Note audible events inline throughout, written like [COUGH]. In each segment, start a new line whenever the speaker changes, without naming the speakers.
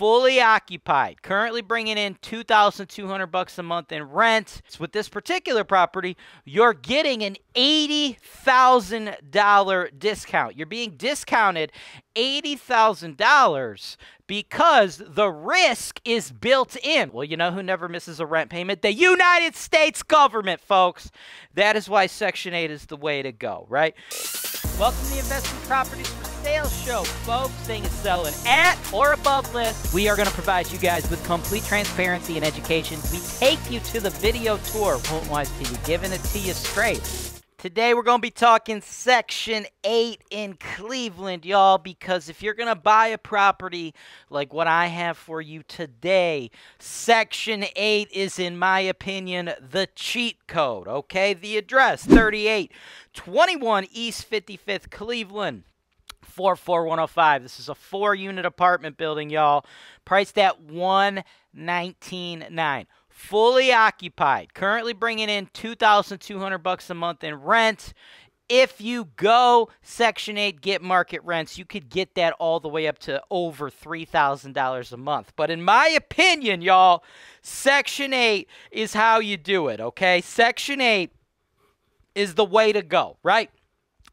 fully occupied, currently bringing in 2200 bucks a month in rent. So with this particular property, you're getting an $80,000 discount. You're being discounted $80,000 because the risk is built in. Well, you know who never misses a rent payment? The United States government, folks. That is why Section 8 is the way to go, right? Welcome to Investment Properties for Sale Show, folks. Thing is selling at or above list. We are going to provide you guys with complete transparency and education. We take you to the video tour, Holton Wise TV, giving it to you straight. Today we're going to be talking Section 8 in Cleveland, y'all, because if you're going to buy a property like what I have for you today, Section 8 is, in my opinion, the cheat code, okay? The address, 3821 East 55th, Cleveland. 44105. This is a four-unit apartment building, y'all. Priced at 119.9 fully occupied, currently bringing in 2200 bucks a month in rent. If you go Section 8 get market rents, you could get that all the way up to over $3,000 a month. But in my opinion, y'all, Section 8 is how you do it, okay? Section 8 is the way to go, right?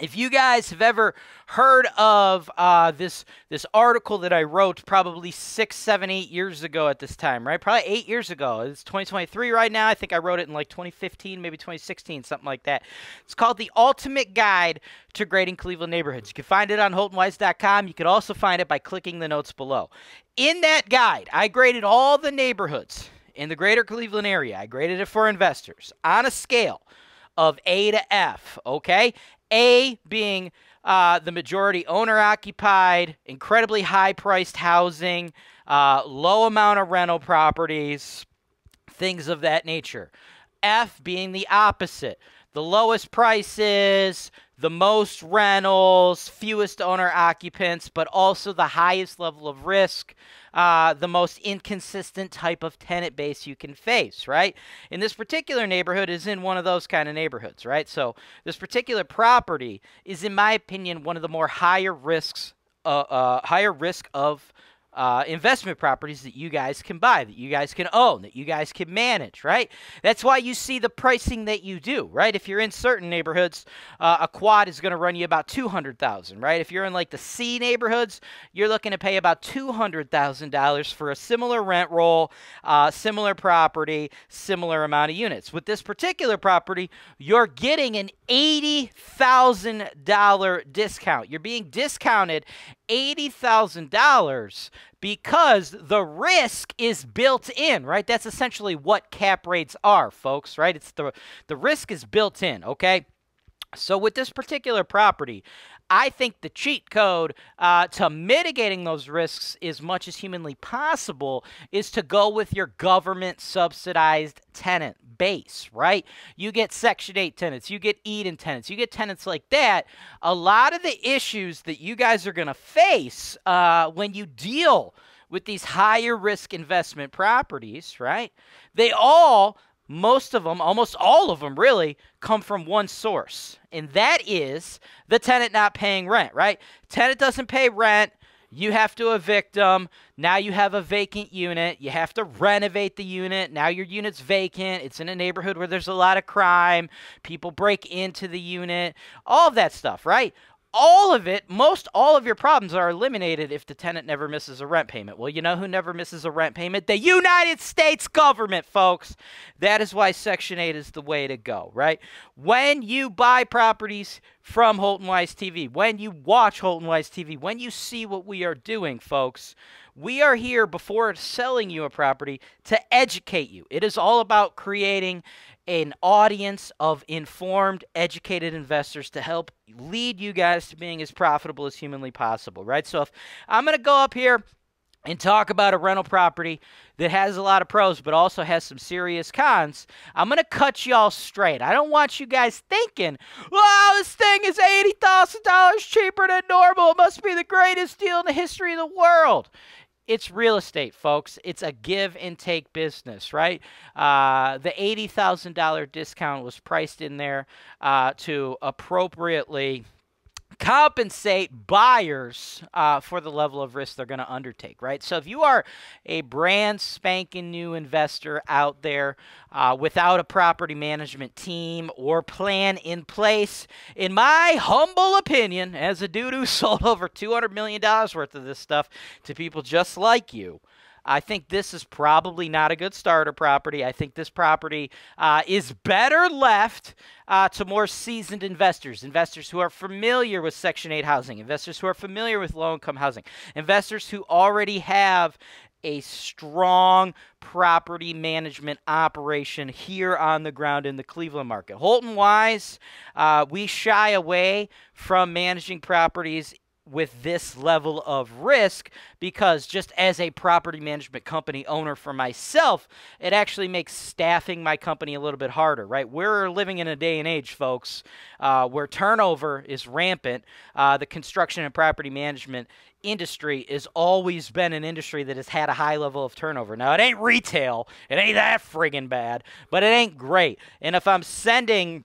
If you guys have ever heard of uh, this this article that I wrote probably six, seven, eight years ago at this time, right? Probably eight years ago. It's 2023 right now. I think I wrote it in like 2015, maybe 2016, something like that. It's called The Ultimate Guide to Grading Cleveland Neighborhoods. You can find it on HoltonWise.com. You can also find it by clicking the notes below. In that guide, I graded all the neighborhoods in the greater Cleveland area. I graded it for investors on a scale of A to F, okay? A being uh, the majority owner occupied, incredibly high priced housing, uh, low amount of rental properties, things of that nature. F being the opposite, the lowest prices, the most rentals, fewest owner occupants, but also the highest level of risk, uh, the most inconsistent type of tenant base you can face, right? In this particular neighborhood is in one of those kind of neighborhoods, right? So this particular property is, in my opinion, one of the more higher risks, uh, uh, higher risk of uh, investment properties that you guys can buy, that you guys can own, that you guys can manage, right? That's why you see the pricing that you do, right? If you're in certain neighborhoods, uh, a quad is going to run you about 200,000, right? If you're in like the C neighborhoods, you're looking to pay about $200,000 for a similar rent roll, uh, similar property, similar amount of units. With this particular property, you're getting an $80,000 discount. You're being discounted $80,000 because the risk is built in, right? That's essentially what cap rates are, folks, right? It's the the risk is built in, okay? So with this particular property, I think the cheat code uh, to mitigating those risks as much as humanly possible is to go with your government subsidized tenant base, right? You get Section 8 tenants, you get Eden tenants, you get tenants like that. A lot of the issues that you guys are going to face uh, when you deal with these higher risk investment properties, right? They all most of them, almost all of them really, come from one source, and that is the tenant not paying rent, right? Tenant doesn't pay rent. You have to evict them. Now you have a vacant unit. You have to renovate the unit. Now your unit's vacant. It's in a neighborhood where there's a lot of crime. People break into the unit. All of that stuff, right? All of it, most all of your problems are eliminated if the tenant never misses a rent payment. Well, you know who never misses a rent payment? The United States government, folks. That is why Section 8 is the way to go, right? When you buy properties from Holton Wise TV, when you watch Holton Wise TV, when you see what we are doing, folks, we are here before selling you a property to educate you. It is all about creating an audience of informed, educated investors to help lead you guys to being as profitable as humanly possible, right? So if I'm going to go up here and talk about a rental property that has a lot of pros but also has some serious cons, I'm going to cut y'all straight. I don't want you guys thinking, wow, this thing is $80,000 cheaper than normal. It must be the greatest deal in the history of the world it's real estate, folks. It's a give and take business, right? Uh, the $80,000 discount was priced in there uh, to appropriately compensate buyers uh, for the level of risk they're going to undertake, right? So if you are a brand spanking new investor out there uh, without a property management team or plan in place, in my humble opinion, as a dude who [LAUGHS] sold over $200 million worth of this stuff to people just like you, I think this is probably not a good starter property. I think this property uh, is better left uh, to more seasoned investors, investors who are familiar with Section 8 housing, investors who are familiar with low income housing, investors who already have a strong property management operation here on the ground in the Cleveland market. Holton Wise, uh, we shy away from managing properties with this level of risk because just as a property management company owner for myself, it actually makes staffing my company a little bit harder, right? We're living in a day and age, folks, uh, where turnover is rampant. Uh, the construction and property management industry has always been an industry that has had a high level of turnover. Now, it ain't retail, it ain't that friggin' bad, but it ain't great. And if I'm sending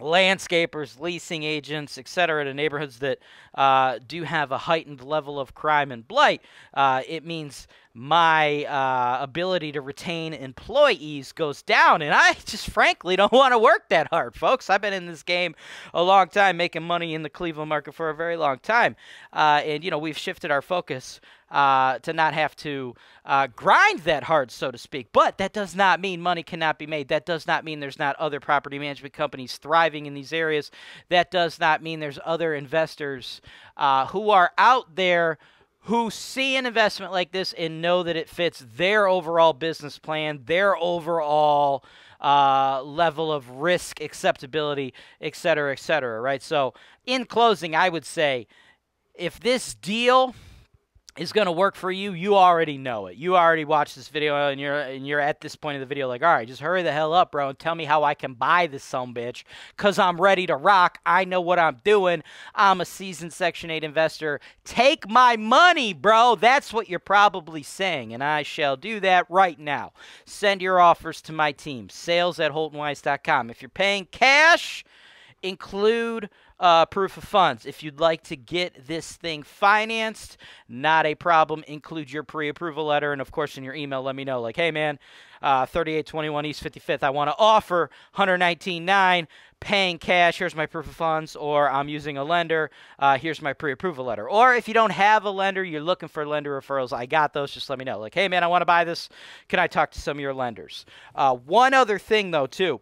landscapers, leasing agents, etc., to neighborhoods that uh, do have a heightened level of crime and blight, uh, it means my uh, ability to retain employees goes down. And I [LAUGHS] just frankly don't want to work that hard, folks. I've been in this game a long time, making money in the Cleveland market for a very long time. Uh, and, you know, we've shifted our focus uh, to not have to uh, grind that hard, so to speak. But that does not mean money cannot be made. That does not mean there's not other property management companies thriving in these areas. That does not mean there's other investors uh, who are out there who see an investment like this and know that it fits their overall business plan, their overall uh, level of risk acceptability, et cetera, et cetera, right? So, in closing, I would say if this deal is going to work for you, you already know it. You already watched this video and you're and you're at this point of the video like, "All right, just hurry the hell up, bro, and tell me how I can buy this some bitch cuz I'm ready to rock. I know what I'm doing. I'm a seasoned section 8 investor. Take my money, bro." That's what you're probably saying, and I shall do that right now. Send your offers to my team, sales at holtonwise.com. If you're paying cash, include uh, proof of funds. If you'd like to get this thing financed, not a problem. Include your pre approval letter. And of course, in your email, let me know, like, hey, man, uh, 3821 East 55th, I want to offer 119.9 paying cash. Here's my proof of funds, or I'm using a lender. Uh, here's my pre-approval letter. Or if you don't have a lender, you're looking for lender referrals. I got those. Just let me know. Like, hey man, I want to buy this. Can I talk to some of your lenders? Uh, one other thing though, too.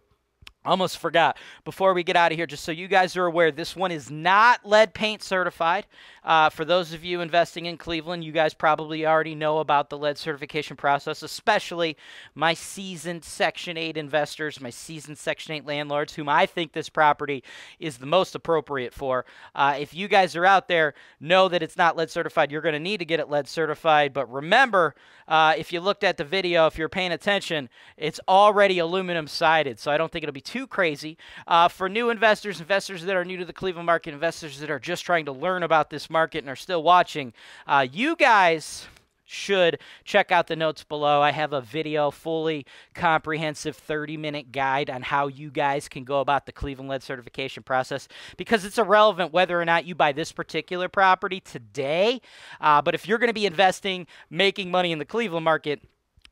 Almost forgot. Before we get out of here, just so you guys are aware, this one is not lead paint certified. Uh, for those of you investing in Cleveland, you guys probably already know about the lead certification process, especially my seasoned Section 8 investors, my seasoned Section 8 landlords, whom I think this property is the most appropriate for. Uh, if you guys are out there, know that it's not lead certified. You're going to need to get it lead certified. But remember, uh, if you looked at the video, if you're paying attention, it's already aluminum sided. So I don't think it'll be too crazy. Uh, for new investors, investors that are new to the Cleveland market, investors that are just trying to learn about this market and are still watching, uh, you guys should check out the notes below. I have a video, fully comprehensive 30 minute guide on how you guys can go about the Cleveland lead certification process because it's irrelevant whether or not you buy this particular property today. Uh, but if you're going to be investing, making money in the Cleveland market,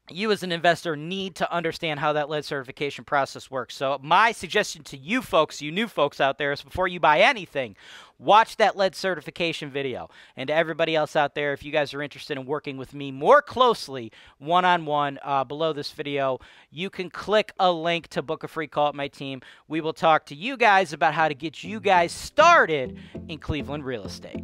you as an investor need to understand how that lead certification process works. So my suggestion to you folks, you new folks out there is before you buy anything, watch that lead certification video. And to everybody else out there, if you guys are interested in working with me more closely one-on-one uh, below this video, you can click a link to book a free call at my team. We will talk to you guys about how to get you guys started in Cleveland real estate.